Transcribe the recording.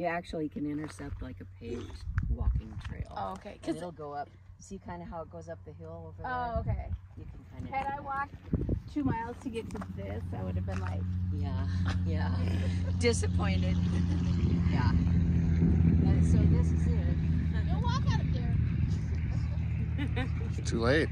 You actually can intercept like a paved walking trail. Oh, okay. Because it'll go up. See kind of how it goes up the hill over there? oh, okay. You can kind of. Had I walked two miles to get to this, I would have been like, Yeah, yeah. Disappointed. yeah. And so this is it. "Don't walk out of there." Too late.